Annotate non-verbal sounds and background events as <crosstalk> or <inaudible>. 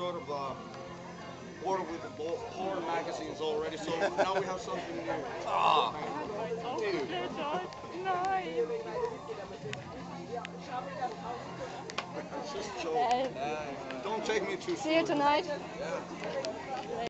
Sort of uh, water with porn magazines already, so now we have something new. Ah, dude. Just joke. Uh, <laughs> Don't take me too See you tonight. Yeah.